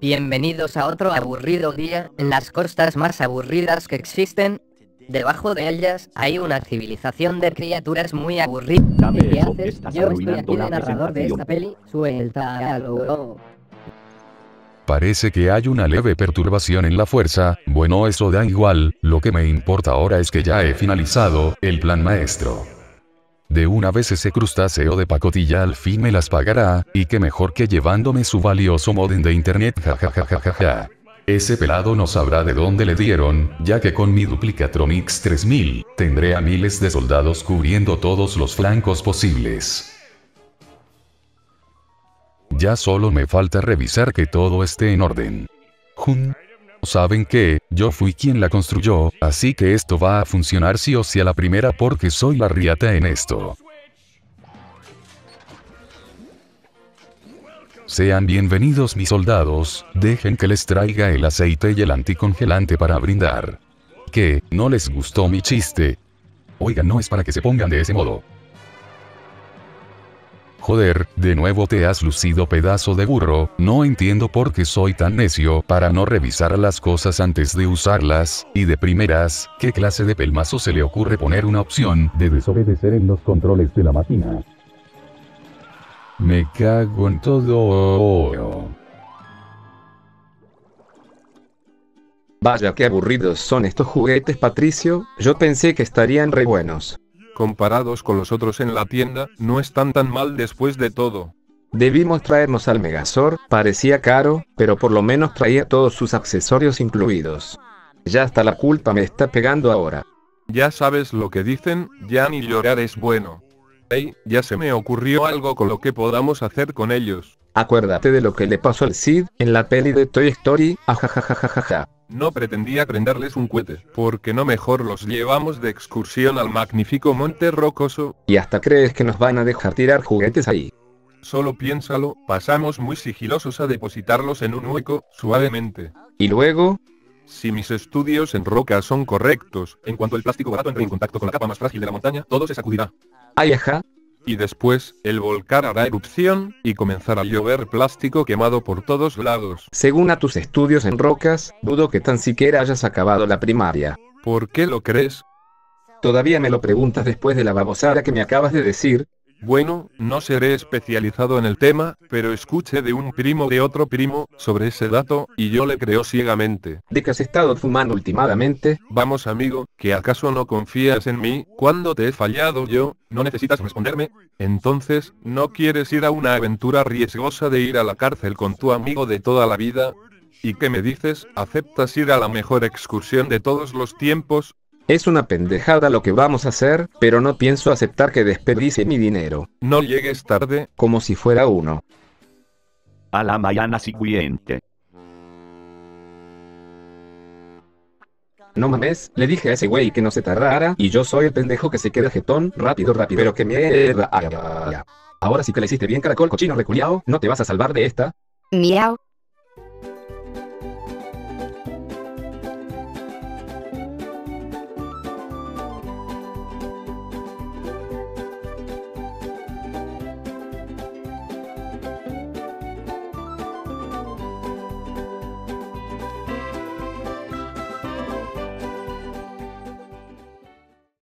Bienvenidos a otro aburrido día en las costas más aburridas que existen. Debajo de ellas hay una civilización de criaturas muy aburridas. Dame ¿Y qué eso, haces? estás Yo estoy aquí de narrador de esta peli. Suéltalo. Parece que hay una leve perturbación en la fuerza, bueno eso da igual, lo que me importa ahora es que ya he finalizado, el plan maestro. De una vez ese crustáceo de pacotilla al fin me las pagará, y que mejor que llevándome su valioso modem de internet jajajajaja. Ese pelado no sabrá de dónde le dieron, ya que con mi Duplicatronix 3000, tendré a miles de soldados cubriendo todos los flancos posibles. Ya solo me falta revisar que todo esté en orden. Jun. Saben que, yo fui quien la construyó, así que esto va a funcionar sí o sí a la primera porque soy la riata en esto. Sean bienvenidos mis soldados, dejen que les traiga el aceite y el anticongelante para brindar. ¿Qué? ¿No les gustó mi chiste? Oigan, no es para que se pongan de ese modo. Joder, de nuevo te has lucido pedazo de burro, no entiendo por qué soy tan necio para no revisar las cosas antes de usarlas, y de primeras, ¿qué clase de pelmazo se le ocurre poner una opción de desobedecer en los controles de la máquina? Me cago en todo. Vaya qué aburridos son estos juguetes Patricio, yo pensé que estarían re buenos. Comparados con los otros en la tienda, no están tan mal después de todo. Debimos traernos al Megazord, parecía caro, pero por lo menos traía todos sus accesorios incluidos. Ya hasta la culpa me está pegando ahora. Ya sabes lo que dicen, ya ni llorar es bueno. Hey, ya se me ocurrió algo con lo que podamos hacer con ellos. Acuérdate de lo que le pasó al Sid en la peli de Toy Story, ajajajajaja. No pretendía prenderles un cohete, porque no mejor los llevamos de excursión al magnífico monte rocoso. Y hasta crees que nos van a dejar tirar juguetes ahí. Solo piénsalo, pasamos muy sigilosos a depositarlos en un hueco, suavemente. Y luego, Si mis estudios en roca son correctos, en cuanto el plástico barato entre en contacto con la capa más frágil de la montaña, todo se sacudirá. ay ajá, Y después, el volcán hará erupción, y comenzará a llover plástico quemado por todos lados. según a tus estudios en rocas, dudo que tan siquiera hayas acabado la primaria. ¿Por qué lo crees? Todavía me lo preguntas después de la babosada que me acabas de decir, Bueno, no seré especializado en el tema, pero escuché de un primo de otro primo, sobre ese dato, y yo le creo ciegamente. de que has estado fumando últimamente, Vamos amigo, ¿que acaso no confías en mí? Cuando te he fallado yo, no necesitas responderme. Entonces, ¿no quieres ir a una aventura riesgosa de ir a la cárcel con tu amigo de toda la vida? ¿Y qué me dices? ¿Aceptas ir a la mejor excursión de todos los tiempos? Es una pendejada lo que vamos a hacer, pero no pienso aceptar que desperdicie mi dinero, No llegues tarde, como si fuera uno. A la mañana siguiente. No mames, le dije a ese güey que no se tardara, y yo soy el pendejo que se queda jetón, rápido, rápido, pero que mierda. Ahora sí que le hiciste bien caracol cochino reculiao, no te vas a salvar de esta. Miau.